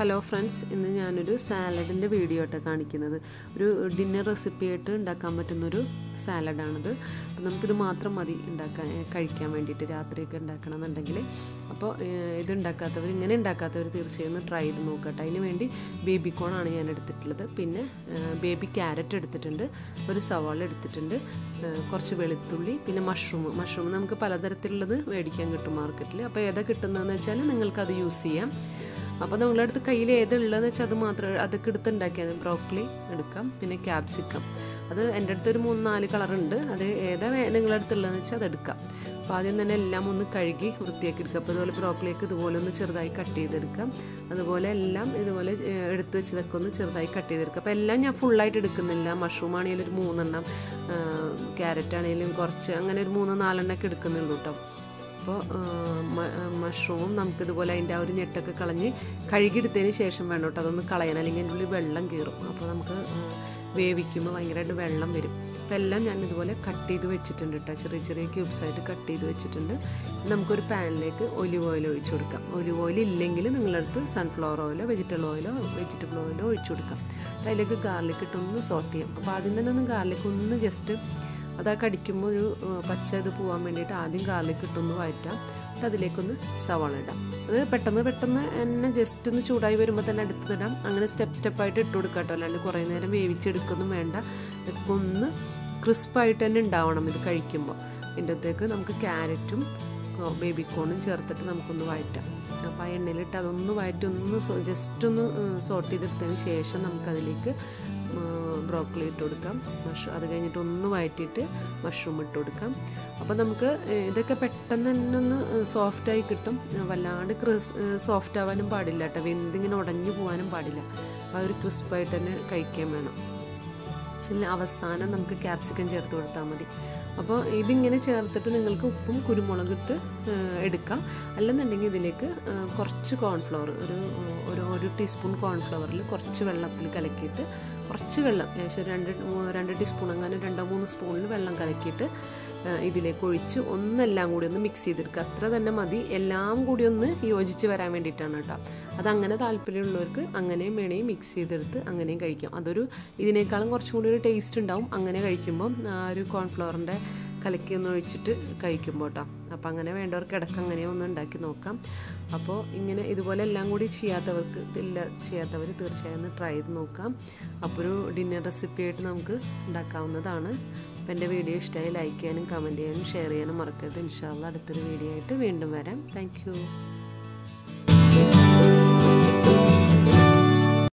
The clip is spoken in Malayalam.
ഹലോ ഫ്രണ്ട്സ് ഇന്ന് ഞാനൊരു സാലഡിന്റെ വീഡിയോ ആയിട്ട് കാണിക്കുന്നത്. ഒരു ഡിന്നർ റെസിപ്പി ആയിട്ട് ഉണ്ടാക്കാൻ പറ്റുന്നൊരു സാലഡാണിത്. അപ്പോൾ നമുക്കിത് മാത്രം മതി ഉണ്ടാക്കാൻ കഴിക്കാൻ വേണ്ടിയിട്ട് രാത്രിയൊക്കെ ഉണ്ടാക്കണം എന്നുണ്ടെങ്കിൽ അപ്പോൾ ഇത് ഉണ്ടാക്കാത്തവർ ഇങ്ങനെ ഉണ്ടാക്കാത്തവർ തീർച്ചയായും ഒന്ന് ട്രൈ ചെയ്ത് നോക്കട്ടെ. അതിന് വേണ്ടി ബേബി കോണാണ് ഞാൻ എടുത്തിട്ടുള്ളത്. പിന്നെ ബേബി ക്യാരറ്റ് എടുത്തിട്ടുണ്ട്. ഒരു സവാള എടുത്തിട്ടുണ്ട്. കുറച്ച് വെളുത്തുള്ളി പിന്നെ മഷ്റൂം മഷ്റൂം നമുക്ക് പലതരത്തിലുള്ളത് മേടിക്കാൻ കിട്ടും മാർക്കറ്റിൽ അപ്പോൾ ഏതാ കിട്ടുന്നതെന്ന് വെച്ചാൽ നിങ്ങൾക്കത് യൂസ് ചെയ്യാം. അപ്പോൾ നിങ്ങളുടെ അടുത്ത് കയ്യിൽ ഏതുള്ളതെന്ന് വെച്ചാൽ അത് മാത്രം അതൊക്കെ എടുത്ത് ഉണ്ടാക്കിയാൽ ബ്രോക്കലി എടുക്കാം പിന്നെ ക്യാപ്സിക്കം അത് എന്റെ അടുത്ത് ഒരു മൂന്ന് നാല് കളറുണ്ട് അത് ഏതാ നിങ്ങളുടെ അടുത്തുള്ളതെന്ന് വെച്ചാൽ അത് എടുക്കാം. അപ്പോൾ ആദ്യം തന്നെ എല്ലാം ഒന്ന് കഴുകി വൃത്തിയാക്കി എടുക്കുക അപ്പോൾ അതുപോലെ ബ്രോക്കലിയൊക്കെ ഇതുപോലെ ഒന്ന് ചെറുതായി കട്ട് ചെയ്തെടുക്കാം. അതുപോലെ എല്ലാം ഇതുപോലെ എടുത്തു വെച്ചതൊക്കെ ഒന്ന് ചെറുതായി കട്ട് ചെയ്തെടുക്കുക അപ്പോൾ എല്ലാം ഞാൻ ഫുള്ളായിട്ട് എടുക്കുന്നില്ല. മഷ്റൂം ആണെങ്കിലും ഒരു മൂന്നെണ്ണം ക്യാരറ്റ് ആണെങ്കിലും കുറച്ച് അങ്ങനെ ഒരു മൂന്ന് നാലെണ്ണമൊക്കെ എടുക്കുന്നുള്ളൂ കേട്ടോ അപ്പോൾ മഷ്റൂം നമുക്ക് ഇതുപോലെ അതിന്റെ ആ ഒരു ഞെട്ടൊക്കെ കളഞ്ഞ് കഴുകിയെടുത്തതിന് ശേഷം വേണം കേട്ടോ അതൊന്ന് കളയാൻ. അല്ലെങ്കിൽ അതിന്റെ ഉള്ളിൽ വെള്ളം കയറും. അപ്പോൾ നമുക്ക് വേവിക്കുമ്പോൾ ഭയങ്കരമായിട്ട് വെള്ളം വരും. അപ്പോൾ എല്ലാം ഞാൻ ഇതുപോലെ കട്ട് ചെയ്ത് വെച്ചിട്ടുണ്ട് കേട്ടോ. ചെറിയ ചെറിയ ക്യൂബ്സായിട്ട് കട്ട് ചെയ്ത് വെച്ചിട്ടുണ്ട്. നമുക്കൊരു പാനിലേക്ക് ഒലിവ് ഓയിൽ ഒഴിച്ചു കൊടുക്കാം. ഒലിവ് ഓയിൽ ഇല്ലെങ്കിൽ നിങ്ങളടുത്ത് സൺഫ്ലവർ ഓയിലോ വെജിറ്റബിൾ ഓയിലോ വെജിറ്റബിൾ ഓയിലോ ഒഴിച്ചു കൊടുക്കാം. അതിലേക്ക് ഗാർലിക് ഇട്ടൊന്ന് സോട്ട് ചെയ്യാം. അപ്പോൾ ആദ്യം തന്നെ ഒന്ന് ഗാർലിക് ഒന്ന് ജസ്റ്റ് അത് ആ കടിക്കുമ്പോൾ ഒരു പച്ച ഇത് പോകാൻ വേണ്ടിയിട്ട് ആദ്യം ഗാർലിക് ഇട്ടൊന്ന് വഴറ്റാം. എന്നിട്ട് അതിലേക്കൊന്ന് സവാള ഇടാം. അത് പെട്ടെന്ന് പെട്ടെന്ന് എന്നെ ജസ്റ്റ് ഒന്ന് ചൂടായി വരുമ്പോൾ തന്നെ എടുത്തിടാം അങ്ങനെ സ്റ്റെപ്പ് സ്റ്റെപ്പായിട്ട് ഇട്ട് കൊടുക്കാം കേട്ടോ. അല്ലാണ്ട് കുറേ നേരം വേവിച്ചെടുക്കൊന്നും വേണ്ട. ഇതൊക്കെ ഒന്ന് ക്രിസ്പായിട്ട് തന്നെ ഉണ്ടാവണം ഇത് കഴിക്കുമ്പോൾ ഇതിന്റെ അകത്തേക്ക് നമുക്ക് ക്യാരറ്റും ബേബി കോണും ചേർത്തിട്ട് നമുക്കൊന്ന് വഴറ്റാം. അപ്പോൾ ആ എണ്ണയിലിട്ട് അതൊന്ന് വഴറ്റി ഒന്ന് ജസ്റ്റ് ഒന്ന് സോട്ട് ചെയ്തെടുത്തതിന് ശേഷം നമുക്കതിലേക്ക് ബ്രോക്കലി ഇട്ട് കൊടുക്കാം. മഷ്റൂം അത് കഴിഞ്ഞിട്ട് ഒന്ന് വഴറ്റിയിട്ട് മഷ്റൂം ഇട്ട് കൊടുക്കാം. അപ്പോൾ നമുക്ക് ഇതൊക്കെ പെട്ടെന്ന് തന്നെ ഒന്ന് സോഫ്റ്റായി കിട്ടും. വല്ലാണ്ട് ക്രിസ് സോഫ്റ്റ് ആവാനും പാടില്ല കേട്ടോ. വെന്തിങ്ങനെ ഉടഞ്ഞു പോകാനും പാടില്ല. അപ്പോൾ ഒരു ക്രിസ്പായിട്ട് തന്നെ കഴിക്കാൻ വേണം. പിന്നെ അവസാനം നമുക്ക് ക്യാപ്സിക്കം ചേർത്ത് കൊടുത്താൽ മതി. അപ്പോൾ ഇതിങ്ങനെ ചേർത്തിട്ട് നിങ്ങൾക്ക് ഉപ്പും കുരുമുളകിട്ട് എടുക്കാം. അല്ലെന്നുണ്ടെങ്കിൽ ഇതിലേക്ക് കുറച്ച് കോൺഫ്ലവർ ഒരു ഒരു ടീസ്പൂൺ കോൺഫ്ലവറിൽ കുറച്ച് വെള്ളത്തിൽ കലക്കിയിട്ട് കുറച്ച് വെള്ളം ഏകദേശം രണ്ട് രണ്ട് ടീസ്പൂൺ അങ്ങനെ രണ്ടോ മൂന്ന് സ്പൂണിൽ വെള്ളം കലക്കിയിട്ട് ഇതിലേക്ക് ഒഴിച്ച് ഒന്നെല്ലാം കൂടി ഒന്ന് മിക്സ് ചെയ്തെടുക്കുക. അത്ര തന്നെ മതി. എല്ലാം കൂടി ഒന്ന് യോജിച്ച് വരാൻ വേണ്ടിയിട്ടാണ് കേട്ടോ. അതങ്ങനെ താല്പര്യമുള്ളവർക്ക് അങ്ങനെയും വേണേ മിക്സ് ചെയ്തെടുത്ത് അങ്ങനെയും കഴിക്കാം. അതൊരു ഇതിനേക്കാളും കുറച്ചും കൂടി ഒരു ടേസ്റ്റ് ഉണ്ടാവും. അങ്ങനെ കഴിക്കുമ്പം ആ ഒരു കോൺഫ്ലവറിന്റെ കലക്കി ഒന്ന് ഒഴിച്ചിട്ട് കഴിക്കുമ്പോൾ കേട്ടോ അപ്പോൾ അങ്ങനെ വേണ്ടവർക്ക് ഇടയ്ക്ക് അങ്ങനെ ഒന്ന് ഉണ്ടാക്കി നോക്കാം. അപ്പോൾ ഇങ്ങനെ ഇതുപോലെ എല്ലാം കൂടി ചെയ്യാത്തവർക്ക് ഇല്ല ചെയ്യാത്തവർ തീർച്ചയായും ഒന്ന് ട്രൈ ചെയ്ത് നോക്കാം. അപ്പോൾ ഒരു ഡിന്നർ റെസിപ്പി ആയിട്ട് നമുക്ക് ഉണ്ടാക്കാവുന്നതാണ്. അപ്പോൾ എന്റെ വീഡിയോ ഇഷ്ടമായി ലൈക്ക് ചെയ്യാനും കമന്റ് ചെയ്യാനും ഷെയർ ചെയ്യാനും മറക്കരുത്. ഇൻഷാല്ല അടുത്തൊരു വീഡിയോ ആയിട്ട് വീണ്ടും വരാം. താങ്ക്